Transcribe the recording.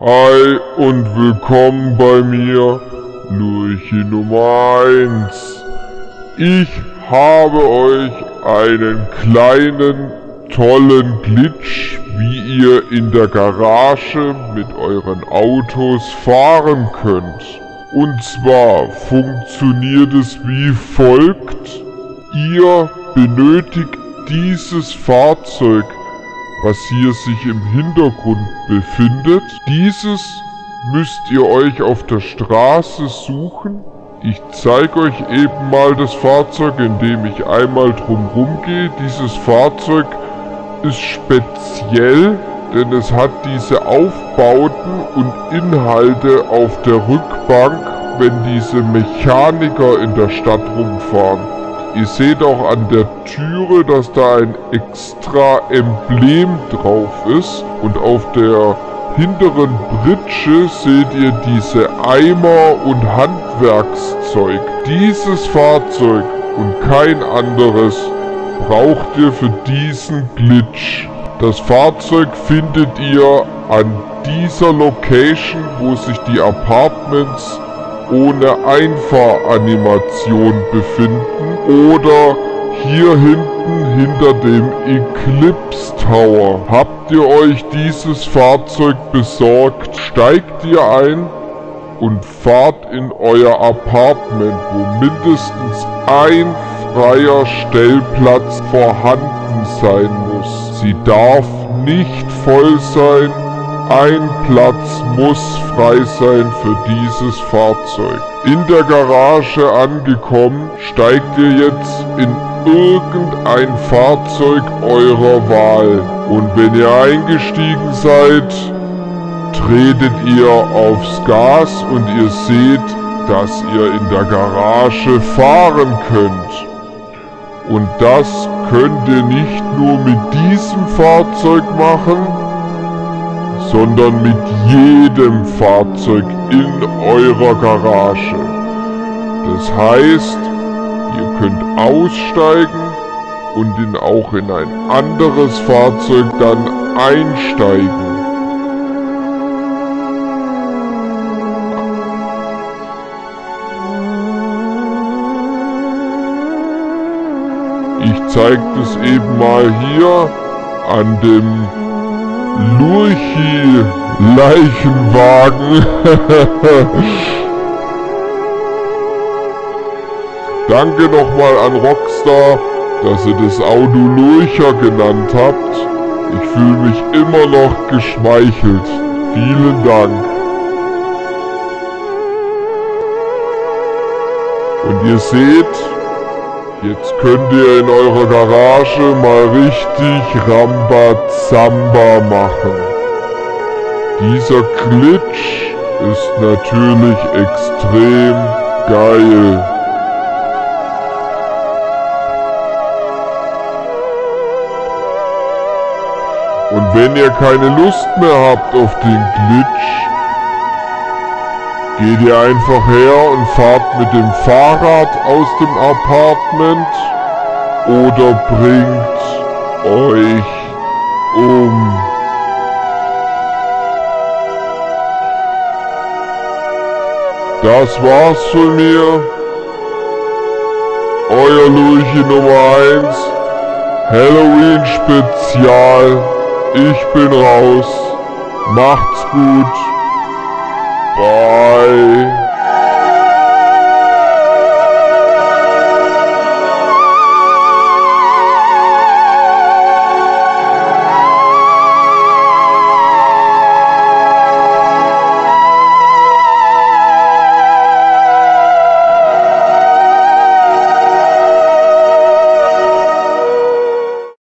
Hi und willkommen bei mir, Lurchi Nummer 1. Ich habe euch einen kleinen, tollen Glitch, wie ihr in der Garage mit euren Autos fahren könnt. Und zwar funktioniert es wie folgt. Ihr benötigt dieses Fahrzeug was hier sich im Hintergrund befindet. Dieses müsst ihr euch auf der Straße suchen. Ich zeige euch eben mal das Fahrzeug, indem ich einmal drumherum gehe. Dieses Fahrzeug ist speziell, denn es hat diese Aufbauten und Inhalte auf der Rückbank, wenn diese Mechaniker in der Stadt rumfahren. Ihr seht auch an der Türe, dass da ein extra Emblem drauf ist. Und auf der hinteren Britsche seht ihr diese Eimer und Handwerkszeug. Dieses Fahrzeug und kein anderes braucht ihr für diesen Glitch. Das Fahrzeug findet ihr an dieser Location, wo sich die Apartments ohne Einfahranimation befinden oder hier hinten hinter dem Eclipse Tower. Habt ihr euch dieses Fahrzeug besorgt, steigt ihr ein und fahrt in euer Apartment, wo mindestens ein freier Stellplatz vorhanden sein muss. Sie darf nicht voll sein, ein Platz muss frei sein für dieses Fahrzeug. In der Garage angekommen, steigt ihr jetzt in irgendein Fahrzeug eurer Wahl. Und wenn ihr eingestiegen seid, tretet ihr aufs Gas und ihr seht, dass ihr in der Garage fahren könnt. Und das könnt ihr nicht nur mit diesem Fahrzeug machen, sondern mit jedem Fahrzeug in eurer Garage. Das heißt, ihr könnt aussteigen und in auch in ein anderes Fahrzeug dann einsteigen. Ich zeige das eben mal hier an dem Lurchi Leichenwagen. Danke nochmal an Rockstar, dass ihr das Auto Lurcher genannt habt. Ich fühle mich immer noch geschmeichelt. Vielen Dank. Und ihr seht, Jetzt könnt ihr in eurer Garage mal richtig Rambazamba machen. Dieser Glitch ist natürlich extrem geil. Und wenn ihr keine Lust mehr habt auf den Glitch, Geht ihr einfach her und fahrt mit dem Fahrrad aus dem Apartment oder bringt euch um. Das war's von mir. Euer Luigi Nummer 1. Halloween Spezial. Ich bin raus. Macht's gut. Bye.